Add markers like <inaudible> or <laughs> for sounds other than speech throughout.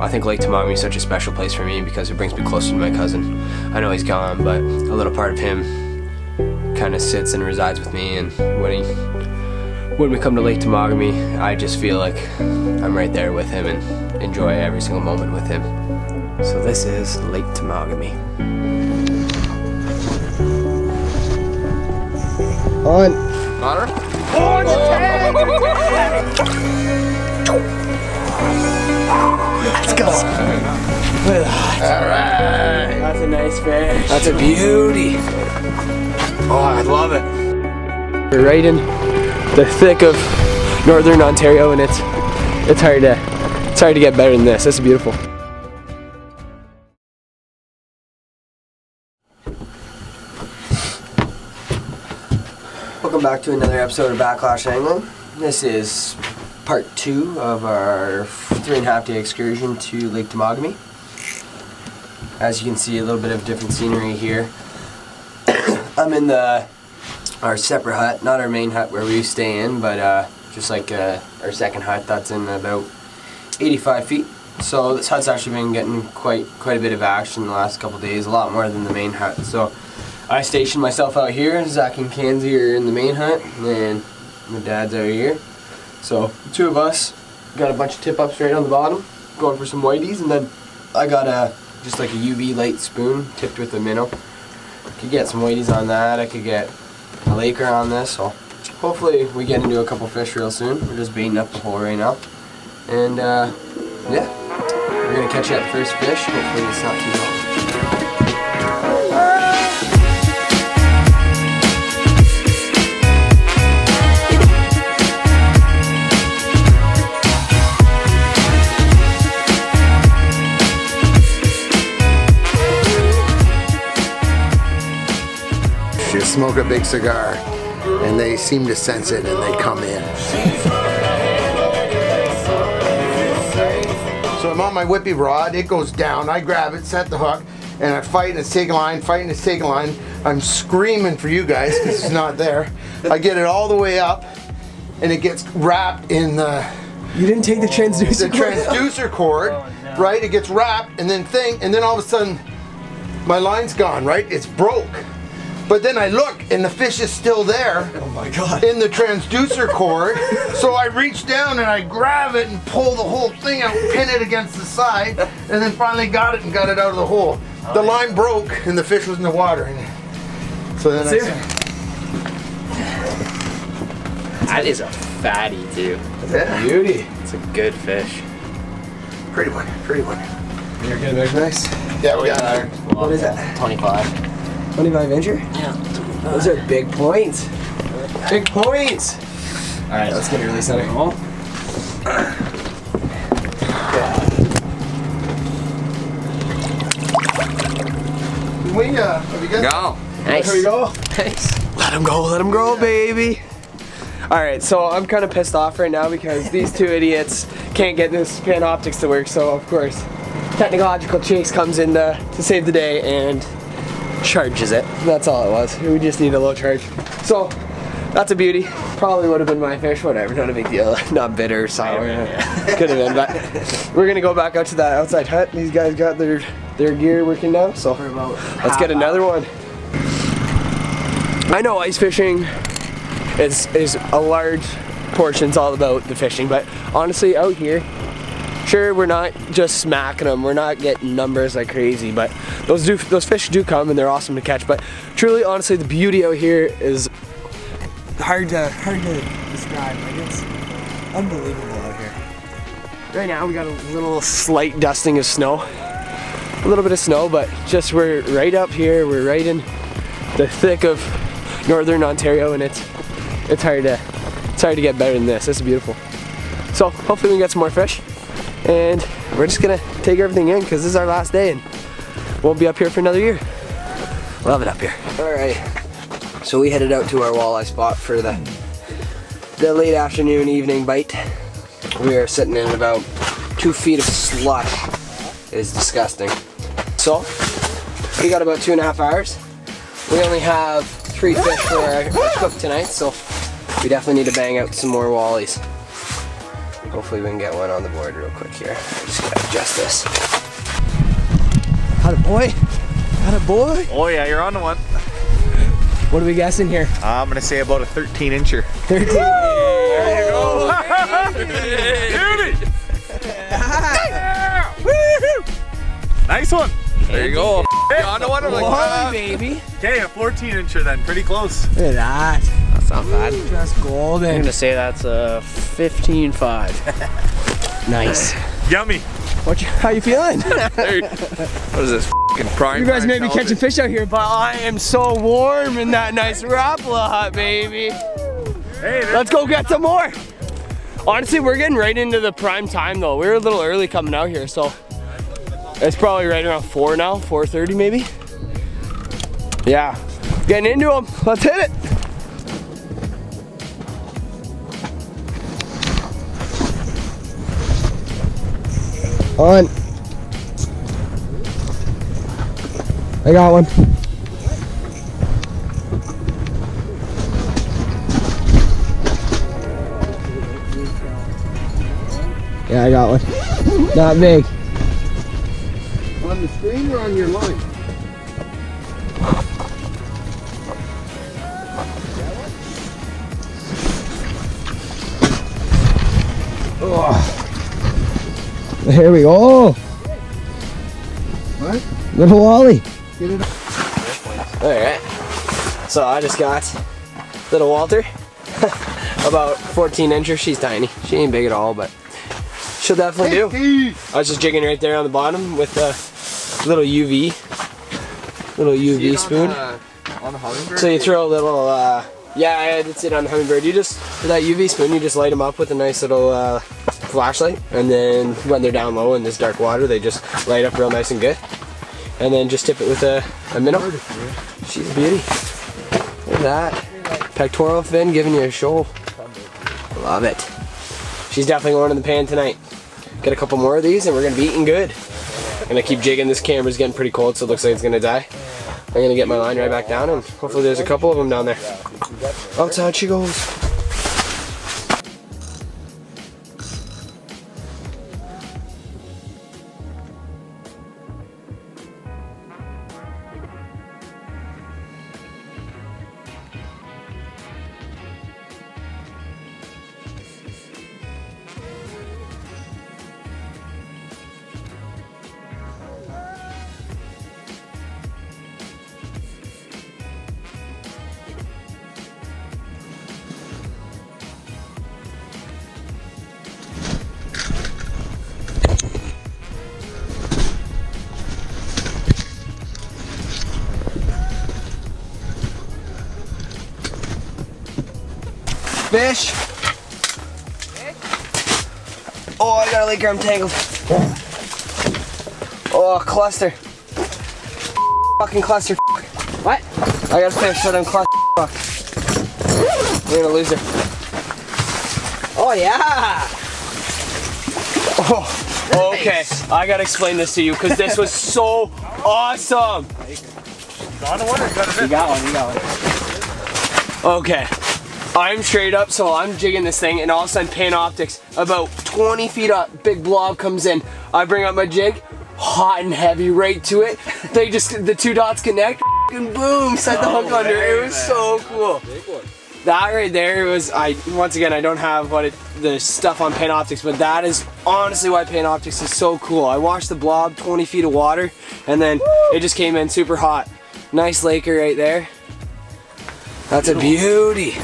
I think Lake Temagami is such a special place for me because it brings me closer to my cousin. I know he's gone, but a little part of him kind of sits and resides with me. And when he, when we come to Lake Temagami, I just feel like I'm right there with him and enjoy every single moment with him. So this is Lake Temagami. On. Connor? Let's go. That's a nice fish. That's a beauty. Oh, I love it. We're right in the thick of northern Ontario, and it's it's hard to it's hard to get better than this. This is beautiful. Welcome back to another episode of Backlash Angling. This is part two of our three and a half day excursion to Lake Temagami. As you can see, a little bit of different scenery here. <coughs> I'm in the our separate hut, not our main hut where we stay in, but uh, just like uh, our second hut that's in about 85 feet. So this hut's actually been getting quite quite a bit of action the last couple days, a lot more than the main hut. So I stationed myself out here. Zach and Kenzie are in the main hut, and my dad's out here. So two of us got a bunch of tip ups right on the bottom, going for some whiteys, and then I got a just like a UV light spoon tipped with a minnow. Could get some whiteys on that. I could get a laker on this. So hopefully we get into a couple fish real soon. We're just baiting up the hole right now, and uh, yeah, we're gonna catch that first fish. Hopefully it's not too long. Smoke a big cigar, and they seem to sense it, and they come in. So I'm on my whippy rod. It goes down. I grab it, set the hook, and I fight and it's taking line, fighting and it's taking line. I'm screaming for you guys because it's not there. I get it all the way up, and it gets wrapped in the You didn't take the transducer. the transducer cord, right? It gets wrapped and then thing, and then all of a sudden, my line's gone, right? It's broke. But then I look and the fish is still there Oh my god. in the transducer <laughs> cord. so I reach down and I grab it and pull the whole thing out, pin it against the side, and then finally got it and got it out of the hole. The line broke and the fish was in the water. And so then I That's said, That is a fatty too. yeah, Beauty. It's a good fish. pretty one, pretty one. You're gonna make nice. Yeah, we got our What is that? 25. 25 incher? Yeah. Those are big points. Big points. All right, let's get a release on it. hole. we uh, have you got Go. Nice. Here we go. Nice. Let him go. Let him grow, baby. All right, so I'm kind of pissed off right now because these two idiots can't get this Panoptix to work. So of course, technological chase comes in to, to save the day and charges it. That's all it was. We just need a low charge. So that's a beauty. Probably would have been my fish. Whatever, not a big deal. <laughs> Not bitter, sour. Yeah. <laughs> Could have been, but we're gonna go back out to that outside hut. These guys got their their gear working now, so let's get another one. I know ice fishing is is a large portion. It's all about the fishing, but honestly, out here, sure we're not just smacking them. We're not getting numbers like crazy, but those do those fish do come and they're awesome to catch. But truly, honestly, the beauty out here is hard to hard to describe. Like it's unbelievable out here. Right now, we got a little slight dusting of snow, a little bit of snow, but just we're right up here. We're right in the thick of northern Ontario, and it's it's hard to it's hard to get better than this. Is beautiful. So hopefully we get some more fish, and we're just gonna take everything in because this is our last day, and we'll be up here for another year. Love it up here. All right. So we headed out to our walleye spot for the the late afternoon evening bite. We are sitting in about two feet of slush. It is disgusting. So we got about two and a half hours. We only have three fish for our, our cook tonight, so we definitely need to bang out some more wallies. Hopefully we can get one on the board real quick here. Just gotta adjust this. Had a boy. Had a boy. Oh yeah, you're on the one. What are we guessing here? I'm gonna say about a 13 incher. 13. There you go. <laughs> Nice one. There you go. Hey, on the one. I'm like, Boy, baby. Okay, a 14 incher then. Pretty close. Look at that. That's not bad. Just I'm gonna say that's a 15.5. <laughs> Nice. Yummy. What you, how you feeling? what is this? Fucking prime. You guys time may be television? catching fish out here, but I am so warm in that nice Rapala hut, baby. Hey, there- Let's go get some more. Honestly, we're getting right into the prime time though. We were a little early coming out here, so it's probably right around four now, 4:30 maybe. Yeah, getting into them. Let's hit it. On. I got one. Yeah, I got one. Not big. On the screen or on your line? Here we go. What? Little Wally. Get it Alright. So I just got little Walter. <laughs> About 14 incher. She's tiny. She ain't big at all, but she'll definitely do. Hey, I was just jigging right there on the bottom with a little UV. Little UV spoon. on the Humminbird. So you throw a little, uh, yeah, I did sit on the Humminbird. You just, with that UV spoon, you just light them up with a nice little uh, flashlight. And then when they're down low in this dark water, they just light up real nice and good. And then just tip it with a, a minnow. She's a beauty. Look at that. Pectoral fin giving you a show. Love it. She's definitely going in the pan tonight. Get a couple more of these and we're gonna be eating good. I'm Gonna keep jigging. This camera's getting pretty cold, so it looks like it's gonna die. I'm gonna get my line right back down and hopefully there's a couple of them down there. Outside she goes. Fish. Oh, I got a lake arm tangled. Oh, cluster. Fucking cluster. What? I got a fish, so I'm cluster. Fuck. We're gonna lose her. Oh yeah. Oh, okay. I gotta explain this to you because this was <laughs> so awesome. On the one. Got a You got one. You got one. Okay. I'm straight up, so I'm jigging this thing, and all of a sudden, Panoptix, about 20 feet up, big blob comes in. I bring up my jig, hot and heavy, right to it. <laughs> They just, the two dots connect, and boom, set the hook under. It was so cool. That right there was, I once again, I don't have what it, the stuff on Panoptix, but that is honestly why Panoptix is so cool. I watched the blob, 20 feet of water, and then it just came in super hot. Nice laker right there. That's a beauty.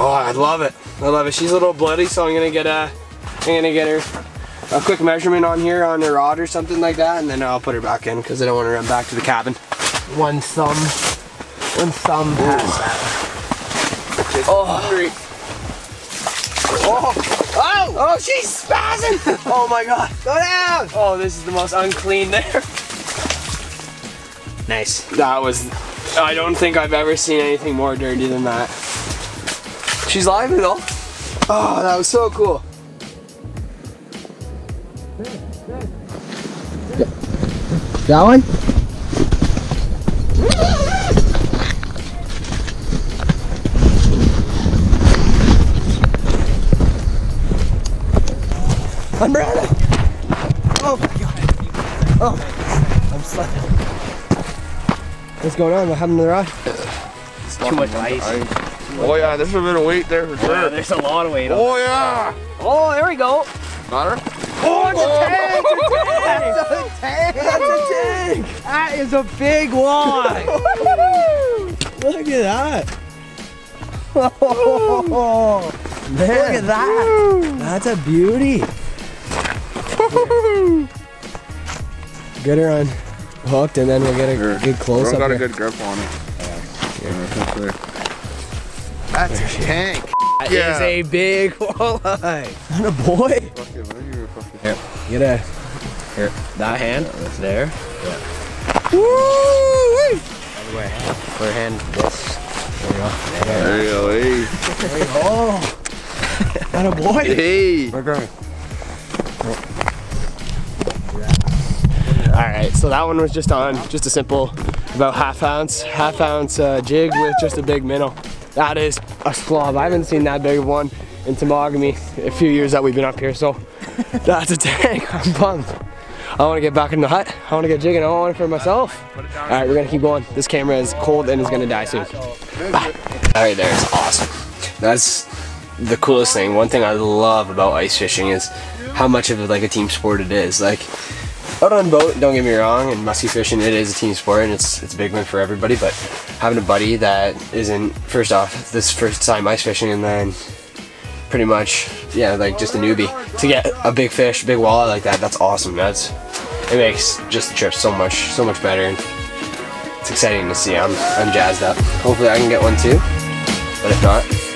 Oh, I love it. I love it. She's a little bloody, so I'm gonna get a, I'm gonna get her a quick measurement on here on her rod or something like that, and then I'll put her back in because I don't want to run back to the cabin. One thumb, one thumb past that. Oh, hungry. Oh, oh, oh, she's spazzing. <laughs> Oh my God, go down. Oh, this is the most unclean there. Nice. That was, I don't think I've ever seen anything more dirty than that. She's lively though. Oh, that was so cool. That one? I'm running. Oh my god. Oh, I'm slipping. What's going on? What happened to the rod? Too much ice. Oh yeah, there's a bit of weight there for Yeah, sure. there's a lot of weight on Oh yeah. Oh, there we go. Got her? Oh, it's a oh. tank! It's a tank! That's a tank! That is a big one. <laughs> Look at that! Oh, <laughs> man. Look at that! That's a beauty! <laughs> Get her on hooked and then we'll get a good close up. I Got up a good grip on it. Yeah. That's a <laughs> tank. That Yeah. is a big <laughs> walleye! Not a boy! Get a... Here, that hand, that's there. Woo! Her hand, this. There you go. Hey. Oh! Not a boy! Hey. We're growing. Alright, so that one was just on just a simple about half ounce, half ounce uh, jig with just a big minnow. That is a slob. I haven't seen that big of one in Temagami a few years that we've been up here, so <laughs> that's a tank. <laughs> I'm pumped. I want to get back in the hut. I want to get jigging. I want it for myself. Alright, we're gonna keep going. This camera is cold and is gonna die soon. Alright, there's awesome. That's the coolest thing. One thing I love about ice fishing is how much of it like a team sport it is. Like out on boat, don't get me wrong, and musky fishing, it is a team sport and it's it's a big win for everybody. But having a buddy that isn't first off this first time ice fishing and then pretty much yeah like just a newbie to get a big fish, big walleye like that, that's awesome. That's it makes just the trip so much so much better. And it's exciting to see. I'm I'm jazzed up. Hopefully I can get one too. But if not,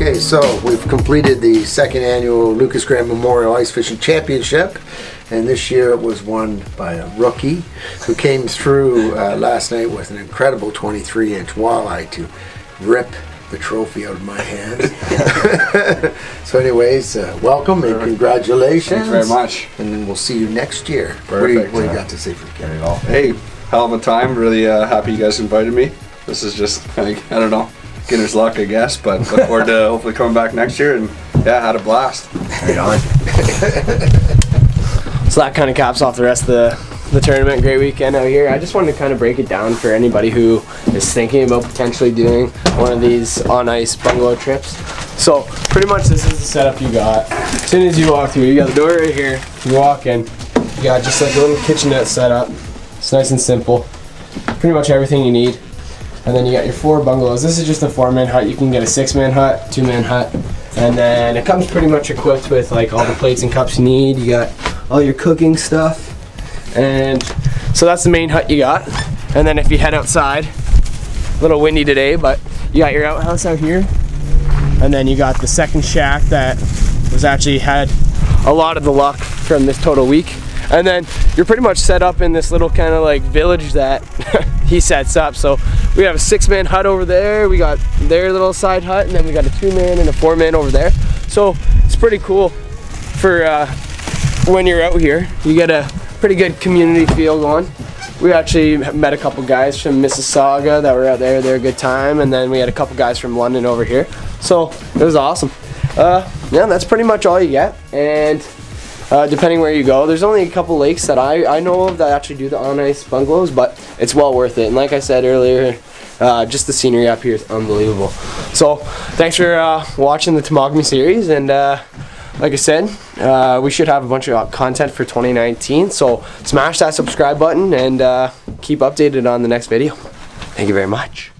Okay, so we've completed the second annual Lucas Graham Memorial Ice Fishing Championship, and this year it was won by a rookie who came through uh, last night with an incredible 23 inch walleye to rip the trophy out of my hands. <laughs> so, anyways, uh, welcome and congratulations. Thanks very much. And then we'll see you next year. What do you, Perfect. what do you got to say for the camera? Hey, hell of a time. Really uh, happy you guys invited me. This is just <laughs> like I don't know, beginner's luck, I guess. But look <laughs> forward to hopefully coming back next year and yeah, had a blast. Right on. <laughs> so that kind of caps off the rest of the, the tournament. Great weekend out here. I just wanted to kind of break it down for anybody who is thinking about potentially doing one of these on ice bungalow trips. So pretty much this is the setup you got. As soon as you walk through, you got the door right here. You walk in. You got just like a little kitchenette set up. It's nice and simple. Pretty much everything you need. And then you got your four bungalows. This is just a four man hut. You can get a six man hut, two man hut. And then it comes pretty much equipped with like all the plates and cups you need. You got all your cooking stuff. And so that's the main hut you got. And then if you head outside, a little windy today, but you got your outhouse out here. And then you got the second shack that was actually had a lot of the luck from this total week. And then you're pretty much set up in this little kind of like village that <laughs> he sets up. So we have a six man hut over there. We got their little side hut and then we got a two man and a four man over there. So it's pretty cool for uh, when you're out here. You get a pretty good community feel going. We actually met a couple guys from Mississauga that were out there. They're a good time. And then we had a couple guys from London over here. So it was awesome. Uh, yeah, that's pretty much all you get. And uh, depending where you go. There's only a couple lakes that I, I know of that actually do the on ice bungalows, but it's well worth it. And like I said earlier, uh, just the scenery up here is unbelievable. So thanks for uh, watching the Temagami series, and uh, like I said, uh, we should have a bunch of content for 2019. So smash that subscribe button and uh, keep updated on the next video. Thank you very much.